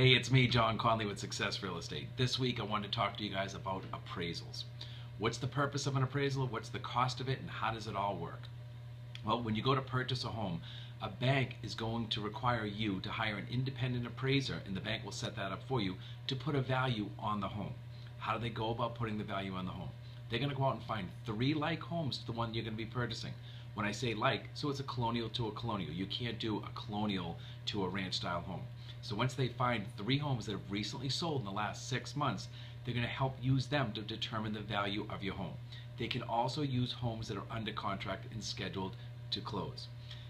Hey, it's me, John Connolly with Success Real Estate. This week I wanted to talk to you guys about appraisals. What's the purpose of an appraisal? What's the cost of it? And how does it all work? Well, when you go to purchase a home, a bank is going to require you to hire an independent appraiser, and the bank will set that up for you to put a value on the home. How do they go about putting the value on the home? They're going to go out and find three like homes to the one you're going to be purchasing. When I say like, so it's a colonial to a colonial. You can't do a colonial to a ranch style home. So once they find three homes that have recently sold in the last six months, they're going to help use them to determine the value of your home. They can also use homes that are under contract and scheduled to close.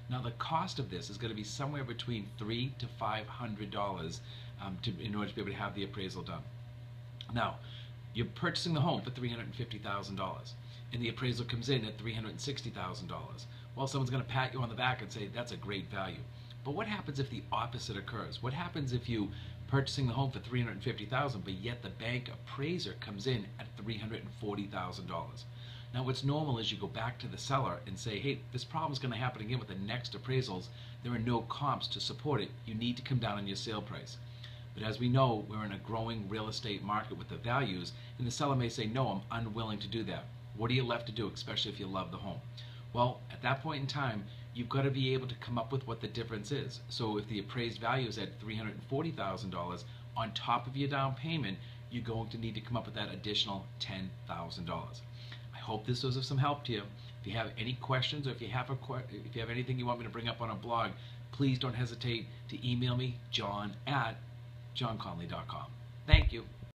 Now the cost of this is going to be somewhere between three to five hundred dollars um, in order to be able to have the appraisal done. Now, you're purchasing the home for three hundred and the appraisal comes in at three hundred and sixty thousand dollars. Well, someone's going to pat you on the back and say that's a great value. But what happens if the opposite occurs? What happens if you purchasing the home for three hundred and fifty thousand, but yet the bank appraiser comes in at three hundred and forty thousand dollars? Now, what's normal is you go back to the seller and say, hey, this problem is going to happen again with the next appraisals. There are no comps to support it. You need to come down on your sale price. But as we know, we're in a growing real estate market with the values, and the seller may say, no, I'm unwilling to do that. What are you left to do, especially if you love the home? Well, at that point in time, you've got to be able to come up with what the difference is. So if the appraised value is at $340,000, on top of your down payment, you're going to need to come up with that additional $10,000 I hope this was of some help to you. If you have any questions or if you have a if you have anything you want me to bring up on a blog, please don't hesitate to email me, john at johnconnolly.com. Thank you.